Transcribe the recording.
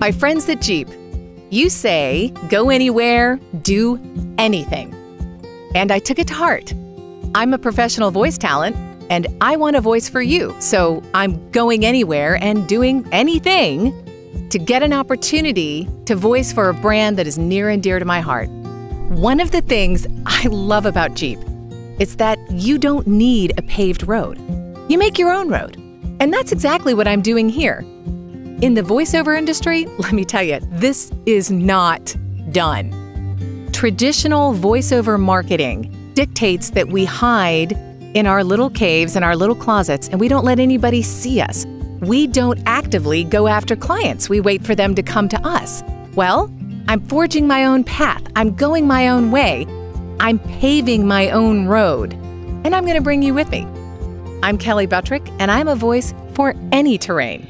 My friends at Jeep, you say go anywhere, do anything. And I took it to heart. I'm a professional voice talent and I want a voice for you. So I'm going anywhere and doing anything to get an opportunity to voice for a brand that is near and dear to my heart. One of the things I love about Jeep is that you don't need a paved road. You make your own road. And that's exactly what I'm doing here. In the voiceover industry, let me tell you, this is not done. Traditional voiceover marketing dictates that we hide in our little caves and our little closets and we don't let anybody see us. We don't actively go after clients, we wait for them to come to us. Well, I'm forging my own path, I'm going my own way, I'm paving my own road, and I'm going to bring you with me. I'm Kelley Buttrick, and I'm a voice for any terrain.